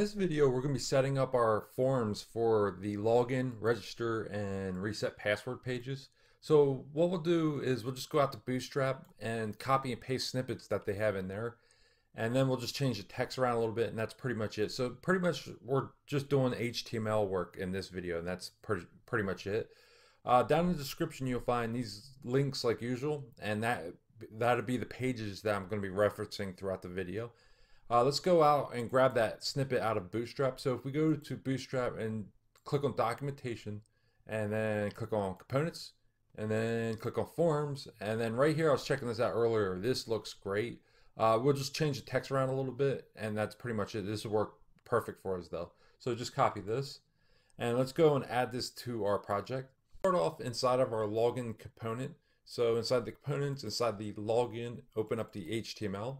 In this video, we're going to be setting up our forms for the login, register, and reset password pages. So what we'll do is we'll just go out to Bootstrap and copy and paste snippets that they have in there. And then we'll just change the text around a little bit and that's pretty much it. So pretty much we're just doing HTML work in this video and that's pretty, pretty much it. Uh, down in the description you'll find these links like usual and that that'll be the pages that I'm going to be referencing throughout the video. Uh, let's go out and grab that snippet out of Bootstrap. So if we go to Bootstrap and click on documentation and then click on components and then click on forms and then right here I was checking this out earlier. This looks great. Uh, we'll just change the text around a little bit and that's pretty much it. This will work perfect for us though. So just copy this and let's go and add this to our project. Start off inside of our login component. So inside the components inside the login open up the HTML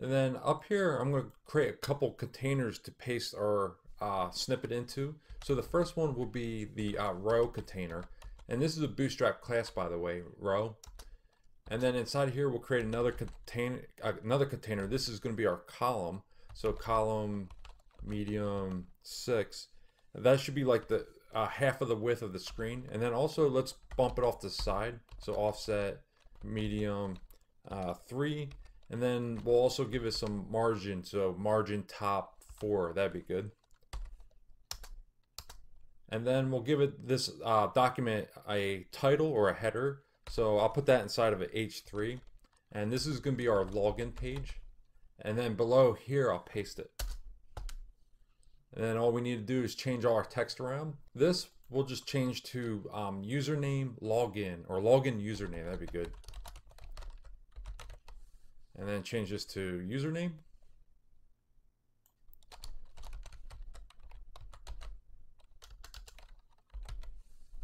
and then up here, I'm going to create a couple containers to paste our uh, snippet into. So the first one will be the uh, row container. And this is a Bootstrap class, by the way, row. And then inside here, we'll create another container. Uh, another container. This is going to be our column. So column medium six. That should be like the uh, half of the width of the screen. And then also let's bump it off the side. So offset medium uh, three and then we'll also give it some margin. So margin top four, that'd be good. And then we'll give it this uh, document a title or a header. So I'll put that inside of an H3. And this is going to be our login page. And then below here, I'll paste it. And then all we need to do is change all our text around. This we'll just change to um, username login or login username. That'd be good and then change this to username.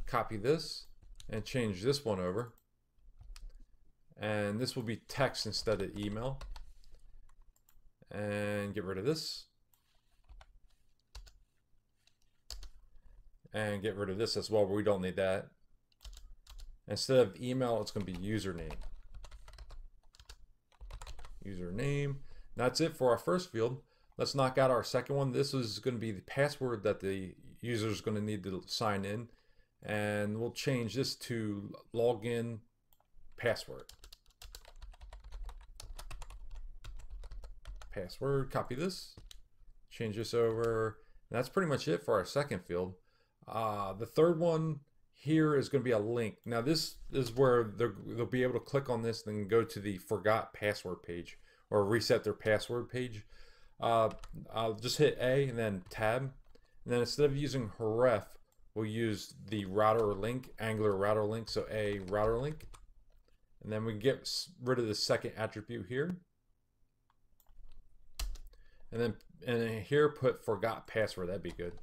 Copy this and change this one over. And this will be text instead of email. And get rid of this. And get rid of this as well, but we don't need that. Instead of email, it's going to be username username. That's it for our first field. Let's knock out our second one. This is going to be the password that the user is going to need to sign in. And we'll change this to login password. Password, copy this, change this over. And that's pretty much it for our second field. Uh, the third one here is going to be a link. Now this is where they'll be able to click on this and go to the forgot password page or reset their password page. Uh, I'll just hit A and then tab. And then instead of using href, we'll use the router link, Angular router link. So A router link. And then we get rid of the second attribute here. And then and then here put forgot password. That'd be good.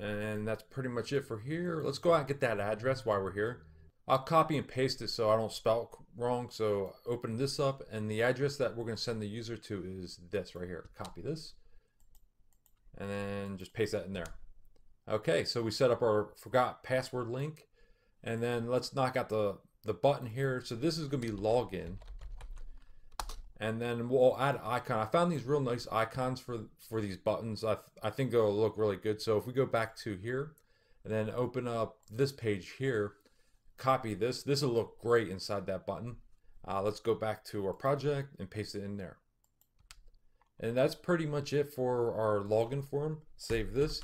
And that's pretty much it for here. Let's go out and get that address while we're here. I'll copy and paste it so I don't spell wrong. So open this up and the address that we're going to send the user to is this right here. Copy this and then just paste that in there. Okay, so we set up our forgot password link and then let's knock out the, the button here. So this is going to be login and then we'll add icon. I found these real nice icons for for these buttons. I, th I think they'll look really good. So if we go back to here and then open up this page here, copy this. This will look great inside that button. Uh, let's go back to our project and paste it in there. And that's pretty much it for our login form. Save this.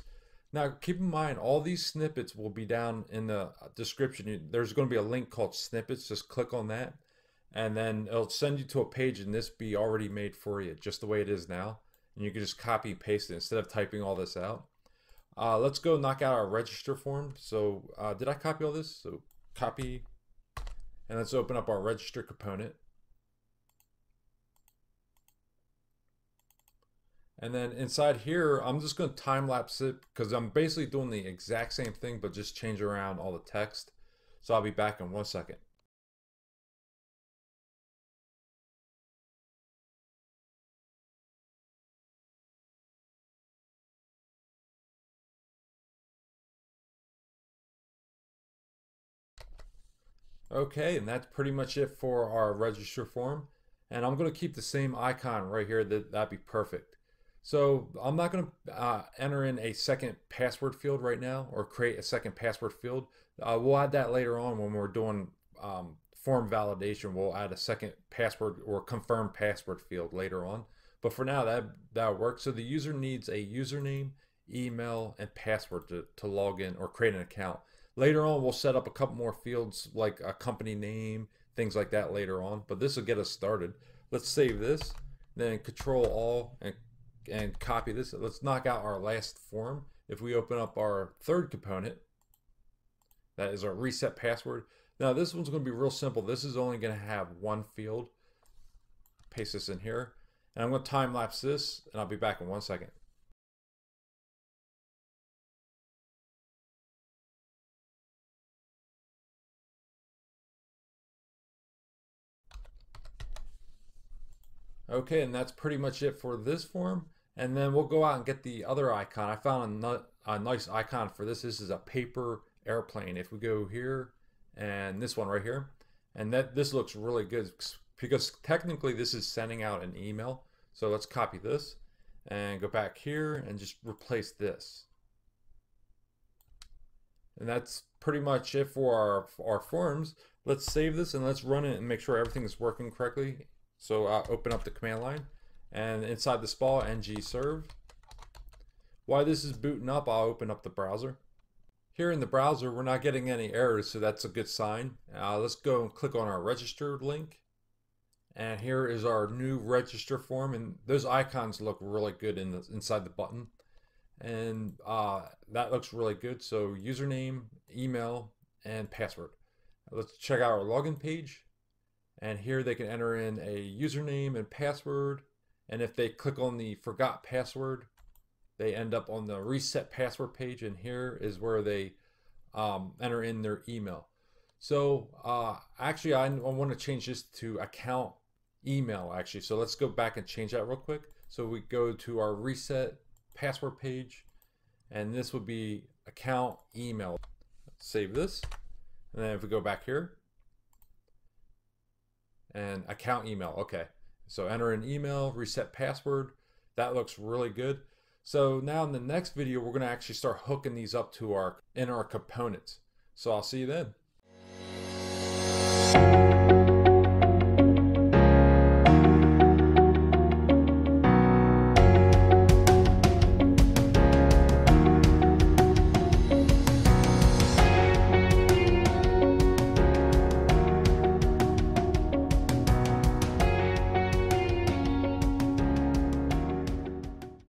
Now keep in mind all these snippets will be down in the description. There's going to be a link called snippets. Just click on that and then it'll send you to a page and this be already made for you just the way it is now. And you can just copy and paste it instead of typing all this out. Uh, let's go knock out our register form. So uh, did I copy all this? So copy. And let's open up our register component. And then inside here I'm just going to time lapse it because I'm basically doing the exact same thing but just change around all the text. So I'll be back in one second Okay, and that's pretty much it for our register form. And I'm going to keep the same icon right here. That, that'd be perfect. So I'm not going to uh, enter in a second password field right now or create a second password field. Uh, we'll add that later on when we're doing um, form validation. We'll add a second password or confirm password field later on. But for now, that that works. So the user needs a username, email, and password to, to log in or create an account. Later on, we'll set up a couple more fields like a company name, things like that later on. But this will get us started. Let's save this, then Control All and and copy this. Let's knock out our last form. If we open up our third component, that is our reset password. Now this one's going to be real simple. This is only going to have one field. Paste this in here. And I'm to time lapse this and I'll be back in one second. Okay, and that's pretty much it for this form. And then we'll go out and get the other icon. I found a, a nice icon for this. This is a paper airplane. If we go here and this one right here, and that this looks really good because technically this is sending out an email. So let's copy this and go back here and just replace this. And that's pretty much it for our, our forms. Let's save this and let's run it and make sure everything is working correctly. So I'll open up the command line and inside the SPA ng serve. While this is booting up, I'll open up the browser. Here in the browser, we're not getting any errors, so that's a good sign. Uh, let's go and click on our register link. And here is our new register form, and those icons look really good in the, inside the button. And uh, that looks really good. So username, email, and password. Let's check out our login page. And here they can enter in a username and password and if they click on the forgot password, they end up on the reset password page. And here is where they um, enter in their email. So uh, actually, I, I want to change this to account email actually. So let's go back and change that real quick. So we go to our reset password page and this would be account email. Save this. And then if we go back here and account email, okay. So enter an email, reset password. That looks really good. So now in the next video, we're going to actually start hooking these up to our in our components. So I'll see you then.